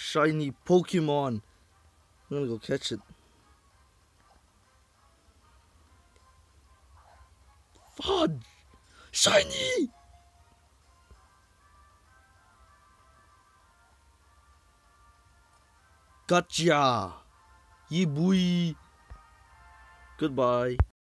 shiny Pokemon. I'm gonna go catch it. Fudge! Shiny! Gotcha! Yee boy! Goodbye.